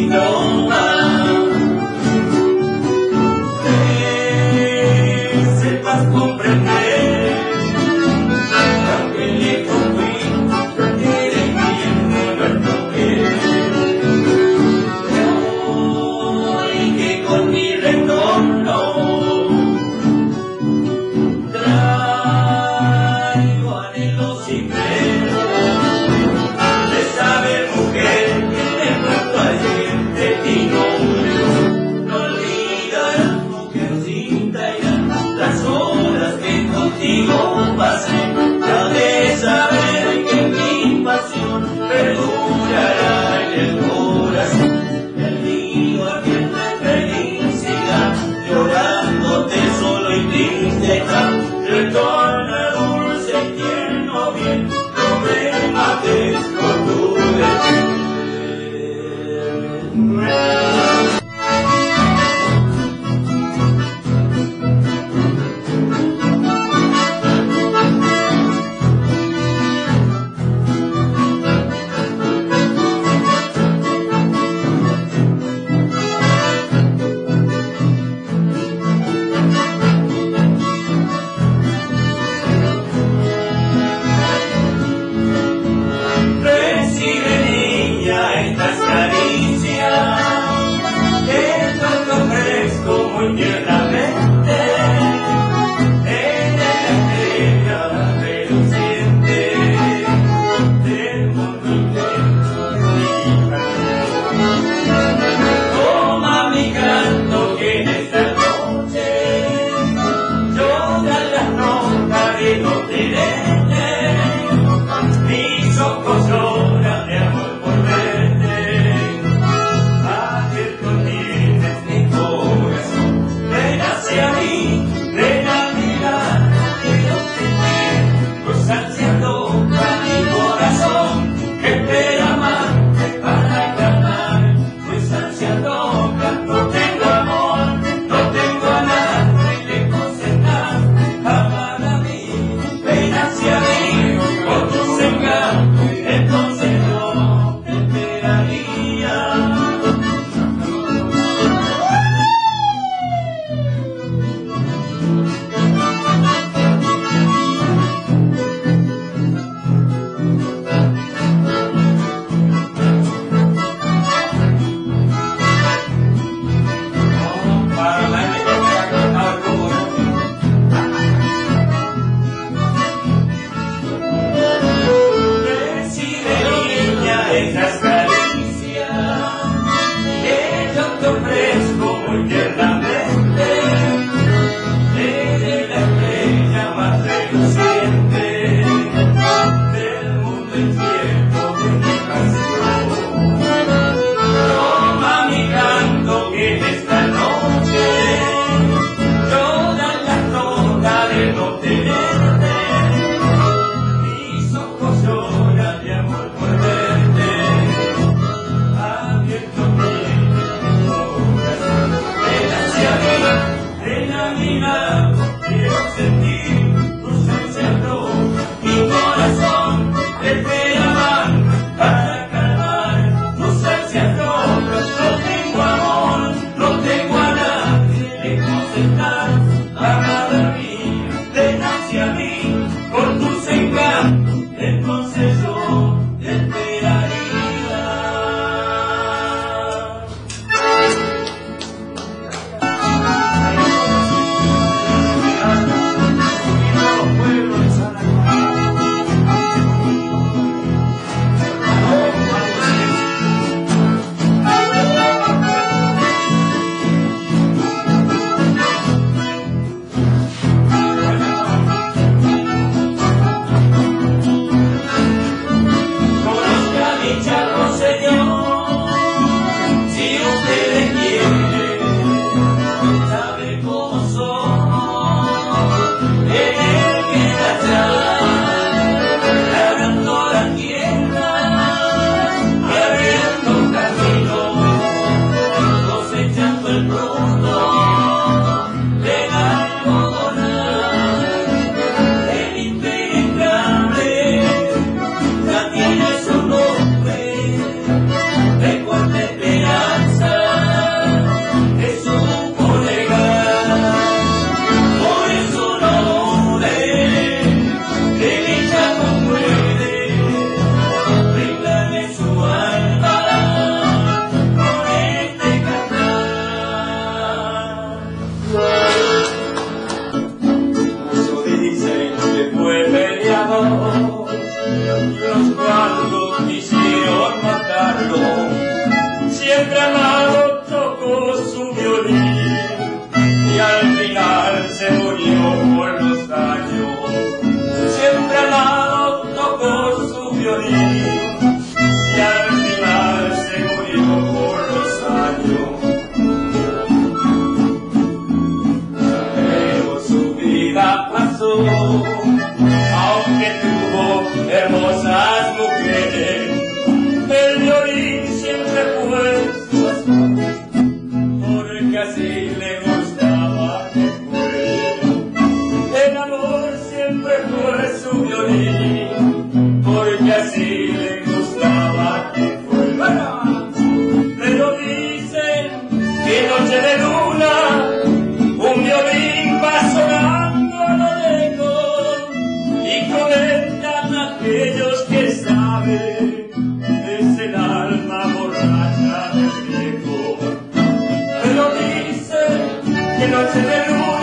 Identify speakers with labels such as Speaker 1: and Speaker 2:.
Speaker 1: no Yeah. Marina. así le gustaba que fuera. El amor siempre fue su violín, porque así le gustaba que fuera. Pero dicen que noche de luna, un violín. noche the luz.